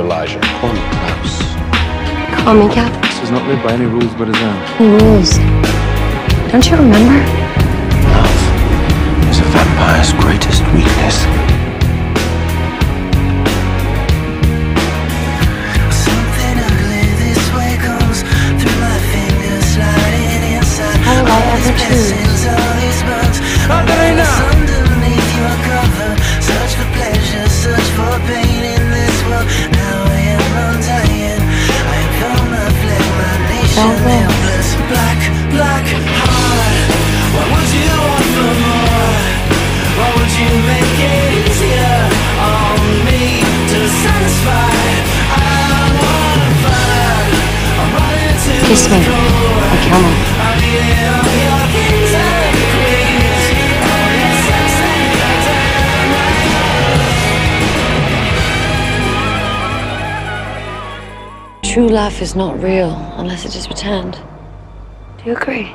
Elijah. Call me Klaus. Call me Cap. This does not live by any rules but his own. Rules. Don't you remember? Nation Black, black heart. What would you want for more? Would you make it easier on me to satisfy? I'm to Kiss me. True love is not real unless it is pretend. Do you agree?